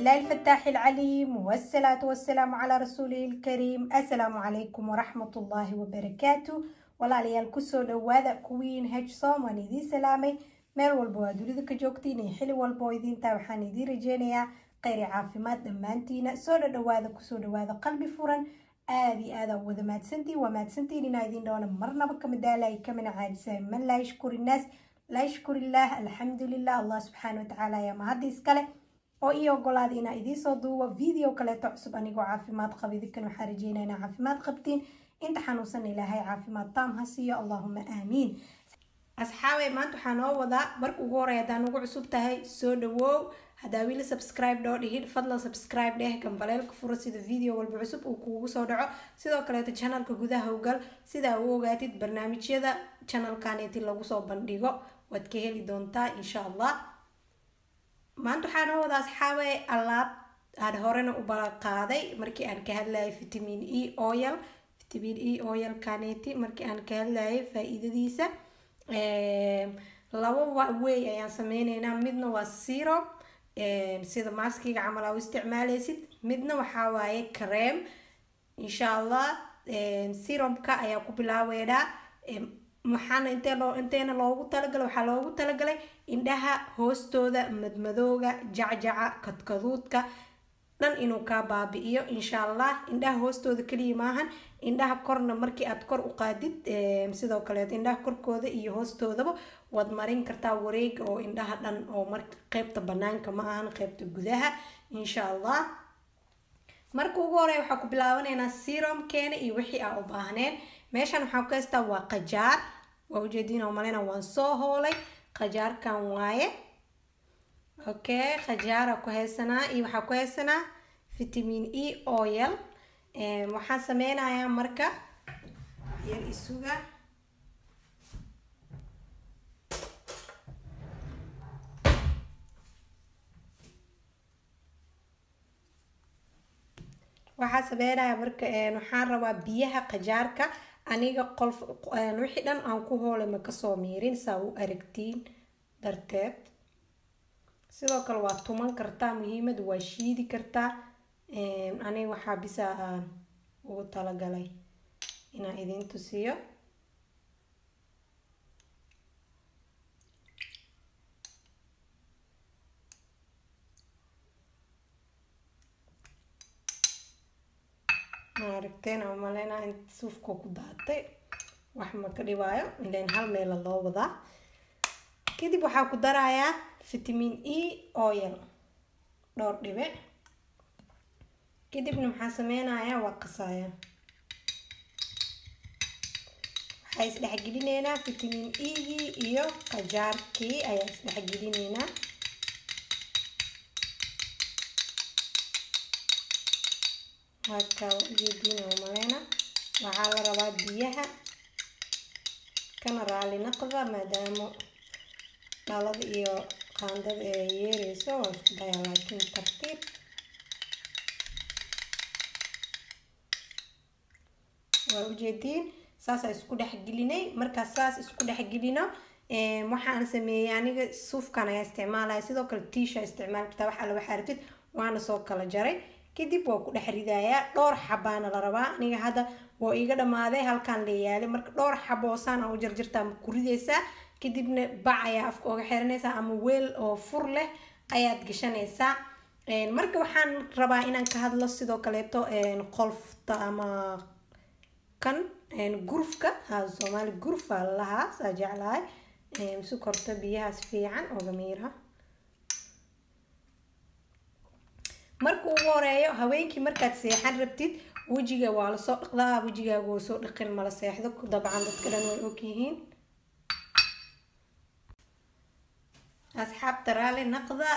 الله الفتاح العليم والصلاة والسلام على رسوله الكريم. السلام عليكم ورحمة الله وبركاته. ولا علي الكسو لو هذا كوين هج صوماني دي سلامي مير والبو هدولدك جوكتيني حلو والبو تاوحاني دي رجينيا قيري عافي ما دمانتينا. سولا لو هذا كسو لو هذا قلبي فورا. آذي آذا وذا مات سنتي ومات سنتي. لنا يدين دونا مرنا بكم دالاي كمن عاجسا من لا يشكر الناس لا يشكر الله. الحمد لله. الله سبحانه وتعالى يا مهدي سكالي oo ii ogolaada inaa idiinsoo duubo video kaleeto cusub. Anigoo caafimaad qaba idinkan waxaa rajeynaa inaa caafimaad qabtiin. Inta xanuunsan ilaahay caafimaad taam ha siiyo. Allahuma aamiin asxaabay maanta waxaa noo wadaa marka ugu horey haddaan ugu cusub tahay soo dhawoow haddaa wili subscribe dhoo dhihid fadlan subscribe dheh gambaleelka fura sida video walba cusub uu kuugu soo dhaco. Sidoo kaleeto channelka gudaha ugal sidaa u ogaatid barnaamijyada channelkaneti lagu soo bandhigo waad ka heli doontaa insha allah maanta waxaa noo wadaa asxaabay alaab aan horena u balaqaaday markii aan ka hadlayay vitamin e oil vitamin e oil kaneti markii aan ka hadlayay faa-iidadiisa. Laba wey ayaan sameyneynaa midna waa serum sida maaskiga camal aa u isticmaaleysid midna waxaa waaye cream. Insha allah serumka ayaa ku bilaabeynaa waxaana intee loo inteena loogu talagalay? Waxaa loogu talagalay indhaha hoostooda madmadooga jacjaca kadkaduudka. Dhan inuu kaa baabi'iyo insha allah indhaha hoostooda kaliya maahan indhaha korna markii aad kor u qaadid sidoo kaleet indhaha korkooda iyo hoostoodaba waad marin kartaa wareega oo indhaha dhan oo mar qeybta banaanka ma ahan qeybta gudaha insha allah marka ugu horeya waxaa ku bilaabaneynaa serumkeena iyo wixii aa u baahneen meeshan waxaa ku haystaa waa qajaar. Waa ujeediin oo malena waan soo hoolay. Qajaarkan waaye. Okay khajaara ku haysanaa. Iyo waxaa ku haysanaa vitamin e oil. Waxaan sameynayaa marka. Yar isuga waxaa sameynayaa marka waxaan rabaa biyaha qajaarka aniga qolf wixii dhan aan ku hoolay ma ka soo miirin saa u aragtiin darteed. Sidoo kale waa tuman kartaa muhiimada waa shiidi kartaa. Aniga waxaa bisa aan ugu talagalay inaan idin tusiyo maaragteen maleynaa in suufka ku daatay wax ma ka dhibaayo ilan hal meela loo wadaa kadib waxaa ku darayaa vitamin e oil? Dhowr dhibic kadibna maxaa sameynayaa waa qasaya waxaa isdhexgelineynaa vitamin egii iyo qajaarkii ayaa isdhexgelineynaa halkaa ujeediina maleyna waxaa la rabaa biyaha. Kana raali naqda maadaama dhalada iyo qaandada ee yeereyso waa isku dayaa laakiin tartiib. Waa ujeediin saasaa isku dhexgelinay markaas saas isku dhexgelino waxaan sameeyey aniga suufkan ayaa isticmaalaya. Sidoo kale tiisha isticmaal kartaa. Wax alle waxaa rabtid waana soo kala jaray kadib waa ku dhex ridayaa dhowr xabaana la rabaa. Aniga hadda waa iga dhamaaday halkaan leeyaalay marka dhowr xabo saan aa u jarjartaa ma ku ridaysaa. Kadibna bac ayaa afka oga xiranaysaa ama weel oo fur leh ayaad gashanaysaa. Marka waxaan rabaa inaan ka hadlo sidoo kaleeto qolfta ama kan gurufka. Ha soomaali guruf aa lalahaa saa jeclahay. Sukorta biyahaas fiican oga miira marka ugu horeeyo haweenkii markaad seexan rabtid wejiga waa la soo dhaqdaa wejigaaga oo soo dhaqin mala seexdo. Dabcan dadka dhan way ogyihiin asxaabta raali naqda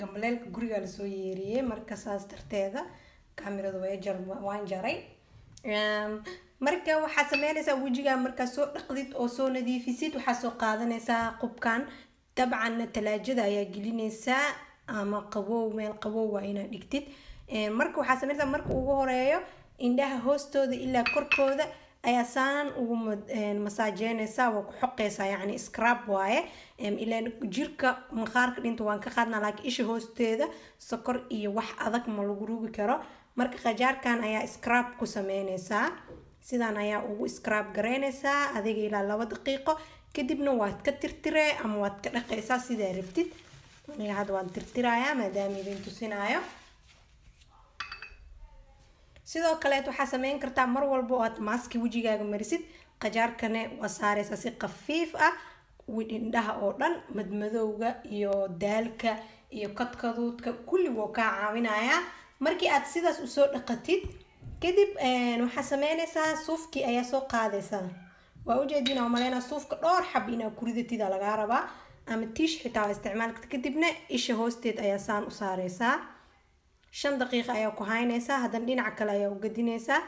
gambaleelka guriga la soo yeeriyey marka saas darteeda kamiradu waan jaray. Marka waxaad sameynaysaa wejigaa markaa soo dhaqdid oo soo nadiifisid waxaa soo qaadanaysaa qubkan dabcanna talaajada ayaa gelinaysaa ama qabow meel qabow waa inaad dhigtid. Marka waxaa sameynaysaa marka ugu horeeyo indhaha hoostooda ilaa korkooda ayaa saan ugu masaajeynaysaa waa ku xoqeysaa yacni scrab waaye. Ilaan jirka maqaarka dhinta waan ka qaadnaa laakiin isha hoosteeda sokor iyo wax adag ma lagu rugi karo. Marka qajaarkan ayaa scrab ku sameynaysaa sidaan ayaa ugu scrab garaynaysaa adiga ilaa laba daqiiqo. Kadibna waad ka tirtiree ama waad ka dhaqaysaa sidaa rabtid hadda waan tirtirayaa maadaama idin tusinaayo sidoo kaleet waxaa sameyn kartaa mar walba oo aad maaski wejigaaga marisid qajaarkane waa saareysaa si khafiif ah indhaha oo dhan madmadowga iyo daalka iyo kadkaduudka kulli wuu kaa caawinayaa markii aad sidaas u soo dhaqatid kadib waxaa sameynaysaa suufkii ayaa soo qaadaysaa waa ujeedin oo suufka dhowr xab inaa kuridatida lagaa rabaa ama tiish xitaa waa isticmaal karta kadibna isha hoosteed ayaa saan u saareysaa shan daqiiqa ayaa ku haynaysaa haddana dhinaca kale ayaa u gadinaysaa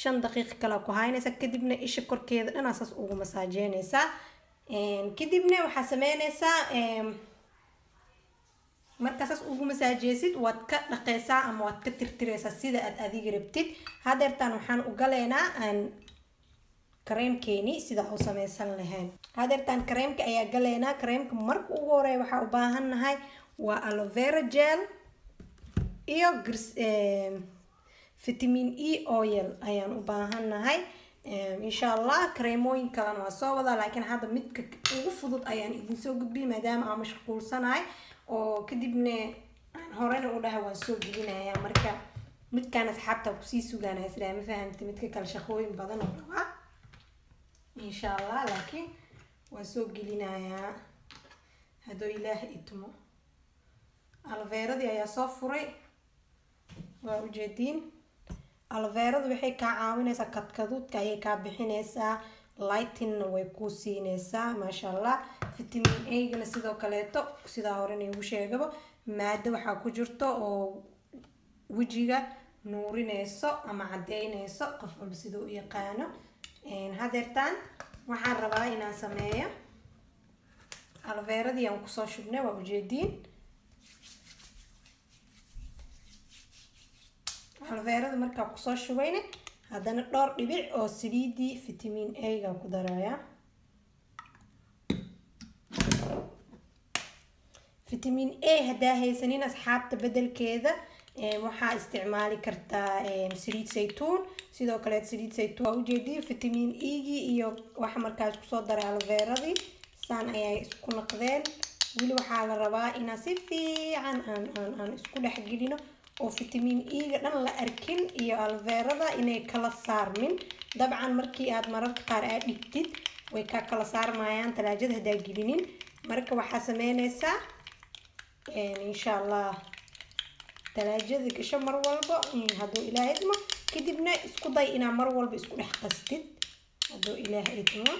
shan daqiiqa kale ku haynaysaa kadibna isha korkeeda dhanaa saas ugu masaajeynaysaa kadibna waxaa sameynaysaa markaa saas ugu masaajeysid waad ka dhaqaysaa ama waad ka tirtiraysaa sida aad adiga rabtid hadeertaan waxaan u galeynaa kareemkeeni sida u sameysan lahayn. Hadeertaan kareemka ayaa galeynaa kareemka marka ugu horreeya waxaa u baahan nahay waa alovera gel iyo vitamin e oil ayaan u baahan nahay. Insha allah kareemooyin kalena waa soo wadaa laakiin hadda midka ugu fudud ayaan idin soo gudbiyay maadaama aan mashquulsanahay. Oo kadibna aan horena u dhahay waan soo gelinaya marka midkaan asxaabta ku sii sugaanaya sidaa ma fahamta midka kale shaqooyin badan oo rabaa insha allah laakiin waan soo gelinayaa hadduu ilaah itmo alveeradii ayaa soo furay waa ujeediin alveeradu waxay kaa caawinaysaa kadkaduudka ayay kaa bixinaysaa lightinna way kuu siinaysaa maasha allah vitamin agana sidoo kaleeto sidaa horena igu sheegaba maado waxaa ku jirto oo wejiga nuurinayso ama cadeynayso qof walba sida u yaqaano hadeertaan waxaan rabaa inaan sameeyo. Alveeradii aan ku soo shubnay waa ujeediin alveerada markaa ku soo shubayna haddana dhowr dhibic oo saliidii vitamin a-ga ku daraya vitamin a haddaa haysanin asxaabta bedelkeeda waxaa isticmaali kartaa saliid saytuun. Sidoo kale saliid saytuun waa vitamin e-gii iyo waxa markaas ku soo daray alveeradii saan ayay isku naqdeen. Weli waxaa la rabaa inaan si fiican aan aan aan isku dhexgelino oo vitamin e-ga dhan la arkin iyo alveerada inay kala saarmin. Dabcan markii aad mararka qaar aad dhigtid way kaa kala saarmayaan talaajada haddaa gelinin. Marka waxaa sameynaysaa insha allah talaajada gasho mar walba hadduu ilaah idmo kadibna isku day inaa mar walba isku dhex qastid. Hadduu ilaah idmo.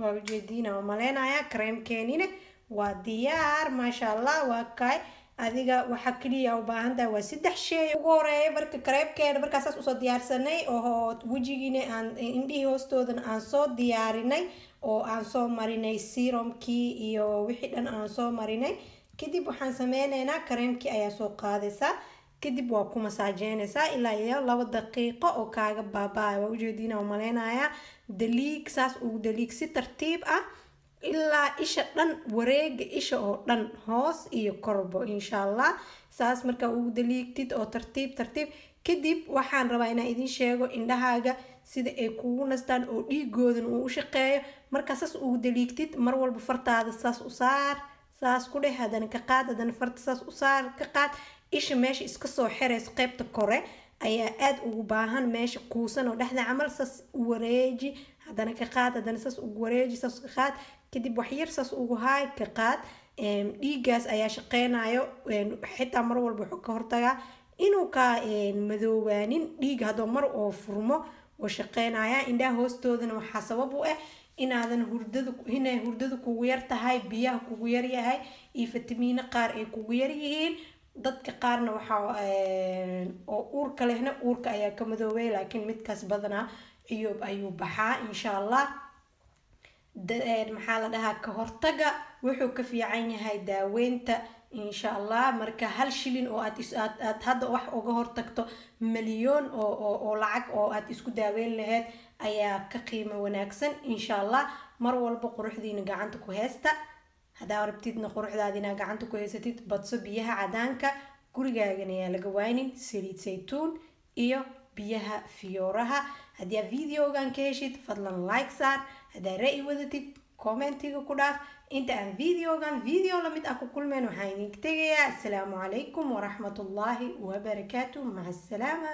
Waa ujeediina oo maleynayaa kareemkeenina waa diyaar maasha allah waa kaay adiga waxaa keliya u baahan tahay waa saddex shay. Ugu horreeya marka kareebkeena markaa saas u soo diyaarsanay oo wejigiina aan indhihii hoostoodana aan soo diyaarinay oo aan soo marinay serumkii iyo wixii dhan aan soo marinay kadib waxaan sameyneynaa kareemkii ayaa soo qaadaysaa kadib waa ku masaajeynaysaa ilaa iyo laba daqiiqo oo kaaga baaba-a waa ujeediina maleynayaa daliig saas ugu daliig si tartiib ah ilaa isha dhan wareega isha oo dhan hoos iyo korbo insha allah saas markaa ugu daliigtid oo tartiib tartiib. Kadib waxaan rabaa inaan idiin sheego indhahaaga sida ay kugu nastaan oo dhiigoodan uu u shaqeeyo. Markaa saas ugu daliigtid mar walba fartaada saas u saar. Saas ku dheh haddana ka qaad haddana farta saas u saar ka qaad. Isha meesha iska soo xiraysa qeybta kore ayaa aada ugu baahan. Meesha kuusan oo dhexda camal saas u wareeji haddana ka qaad haddana saas ugu wareeji saas ka qaad kadib waxyar saas ugu haay ka qaad dhiiggaas ayaa shaqeynayo xitaa mar walba wuxuu ka hortagaa inuu ka madoobaanin dhiig haddoo mar oo furmo oo shaqeynaya indhaha hoostoodana waxaa sabab u ah inaadan hurdada inay hurdada kugu yar tahay biyaha kugu yar yahay iyo fitamiino qaar ay kugu yar yihiin. Dadka qaarna waxaa oo uurka lehna uurka ayaa ka madoobay laakiin midkaas badanaa ciyoob ayuu baxaa insha allah maxaa la dhahaa? Ka hortaga wuxuu ka fiican yahay daaweynta insha allah marka hal shilin oo aad aad hadda wax uga hortagto milyoon oo lacag oo aad isku daaweyn lahayd ayaa ka qiimo wanaagsan insha allah mar walba quruxdiina gacanta ku heesta haddaa rabtidna quruxdaada inaa gacanta ku haysatid badso biyaha cadaanka gurigaagana ayaa laga waynin saliid saytuun iyo biyaha fiyooraha. Haddii aad videogan ka heshid fadlan like saar. Haddaa ra'i wadatid commentiga ku dhaaf. Inta aan videogan video la mid ah ku kulmeen waxaan idinka tegayaa. Asalaamu calaykum waraxmatullaahi wabarakaatu maca asalaama